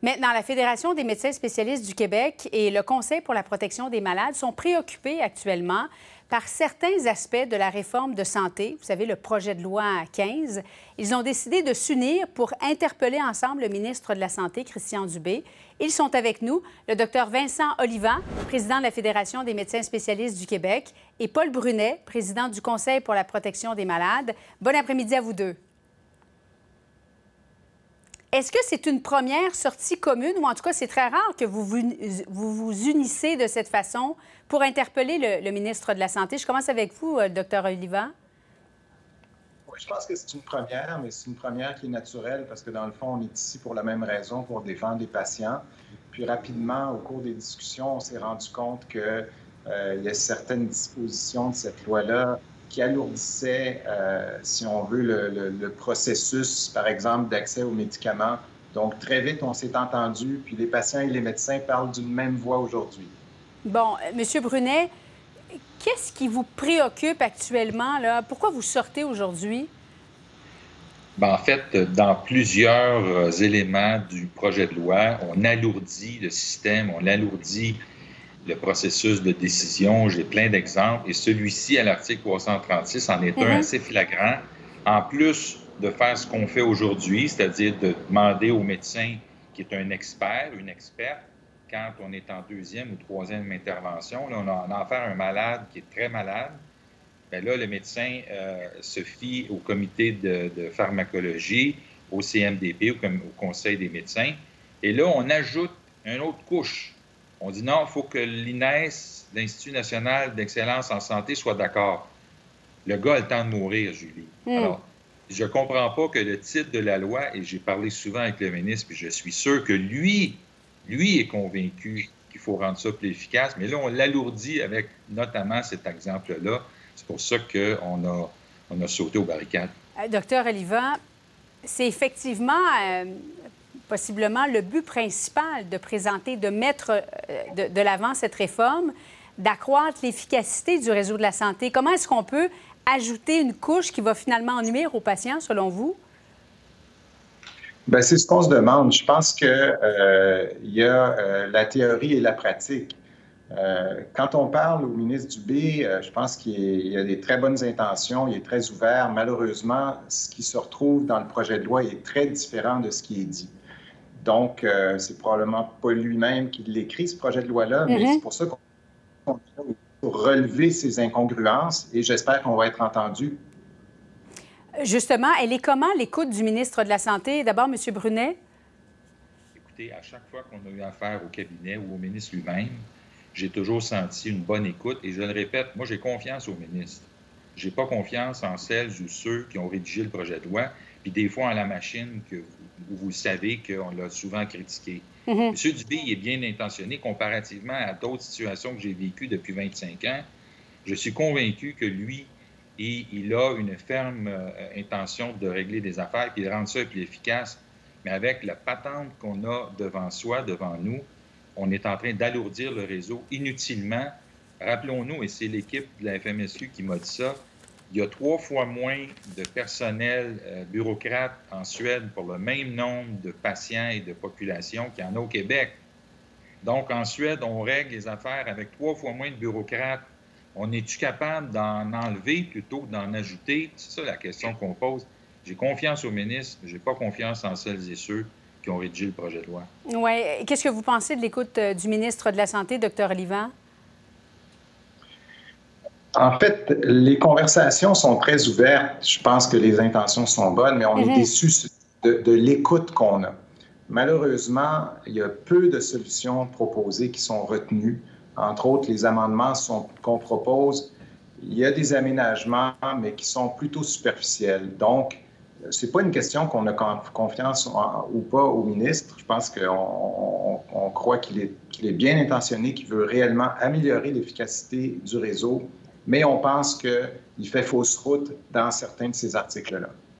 Maintenant, la Fédération des médecins spécialistes du Québec et le Conseil pour la protection des malades sont préoccupés actuellement par certains aspects de la réforme de santé, vous savez, le projet de loi 15. Ils ont décidé de s'unir pour interpeller ensemble le ministre de la Santé, Christian Dubé. Ils sont avec nous, le docteur Vincent Olivan, président de la Fédération des médecins spécialistes du Québec, et Paul Brunet, président du Conseil pour la protection des malades. Bon après-midi à vous deux. Est-ce que c'est une première sortie commune ou en tout cas c'est très rare que vous vous, vous unissez de cette façon pour interpeller le, ministre de la Santé? Je commence avec vous, euh, docteur Oliva. Oui, je pense que c'est une première, mais c'est une première qui est naturelle parce que dans le fond, on est ici pour la même raison, pour défendre les patients. Puis rapidement, au cours des discussions, on s'est rendu compte qu'il euh, y a certaines dispositions de cette loi-là qui alourdissait, euh, si on veut, le, processus, par exemple, d'accès aux médicaments. Donc, très vite, on s'est entendu, puis les patients et les médecins parlent d'une même voix aujourd'hui. Bon, euh, Monsieur Brunet, qu'est-ce qui vous préoccupe actuellement? Là? Pourquoi vous sortez aujourd'hui? Ben, en fait, dans plusieurs euh, éléments du projet de loi, on alourdit le système, on alourdit le processus de décision. J'ai plein d'exemples. Et celui-ci, à l'article 336, en est un mhm. assez flagrant. En plus de faire ce qu'on fait aujourd'hui, c'est-à-dire de demander au médecin qui est un expert, une experte, quand on est en deuxième ou troisième intervention, là, on a affaire à un malade qui est très malade. Bien là, le médecin euh, se fie au comité de, pharmacologie, au CMDP, au, au Conseil des médecins. Et là, on ajoute une autre couche on dit non, il faut que l'INES, l'Institut national d'excellence en santé, soit d'accord. Le gars a le temps de mourir, Julie. Hmm. Alors, je ne comprends pas que le titre de la loi, et j'ai parlé souvent avec le ministre, puis je suis sûr que lui, lui est convaincu qu'il faut rendre ça plus efficace, mais là, on l'alourdit avec notamment cet exemple-là. C'est pour ça qu'on a, on a sauté aux barricades. Euh, docteur Oliva, c'est effectivement euh, possiblement le but principal de présenter, de mettre euh, de, l'avant cette réforme, d'accroître l'efficacité du réseau de la santé. Comment est-ce qu'on peut ajouter une couche qui va finalement nuire aux patients, selon vous? Bien, c'est ce qu'on se demande. Je pense qu'il euh, y a euh, la théorie et la pratique. quand on parle au ministre Dubé, je pense qu'il a des très bonnes intentions, il est très ouvert. Malheureusement, ce qui se retrouve dans le projet de loi est très différent de ce qui est dit. Donc, euh, c'est probablement pas lui-même qui l'écrit, ce projet de loi-là, mais mm-hmm. c'est pour ça qu'on pour relever ces incongruences et j'espère qu'on va être entendu. Justement, elle est comment l'écoute du ministre de la Santé? D'abord, M. Brunet? Écoutez, à chaque fois qu'on a eu affaire au cabinet ou au ministre lui-même, j'ai toujours senti une bonne écoute et je le répète, moi j'ai confiance au ministre. J'ai pas confiance en celles ou ceux qui ont rédigé le projet de loi, puis des fois en la machine que vous savez qu'on l'a souvent critiqué. Mhm. M. Dubé est bien intentionné comparativement à d'autres situations que j'ai vécues depuis 25 ans. Je suis convaincu que lui, il a une ferme euh, intention de régler des affaires et de rendre ça plus efficace. Mais avec la patente qu'on a devant soi, devant nous, on est en train d'alourdir le réseau inutilement. Rappelons-nous, et c'est l'équipe de la FMSU qui m'a dit ça, il y a trois fois moins de personnel euh, bureaucrate en Suède pour le même nombre de patients et de population qu'il y en a au Québec. Donc, en Suède, on règle les affaires avec trois fois moins de bureaucrates. On est-tu capable d'en enlever plutôt que d'en ajouter? C'est ça la question qu'on pose. J'ai confiance au ministre, mais je n'ai pas confiance en celles et ceux qui ont rédigé le projet de loi. Oui. Qu'est-ce que vous pensez de l'écoute euh, du ministre de la Santé, Dr. Livan? En fait, les conversations sont très ouvertes. Je pense que les intentions sont bonnes, mais on est mhm. déçu de, l'écoute qu'on a. Malheureusement, il y a peu de solutions proposées qui sont retenues. Entre autres, les amendements qu'on propose, il y a des aménagements, mais qui sont plutôt superficiels. Donc, ce n'est pas une question qu'on a confiance ou pas au ministre. Je pense qu'on croit qu'il est, est, bien intentionné, qu'il veut réellement améliorer l'efficacité du réseau mais on pense qu'il fait fausse route dans certains de ces articles-là.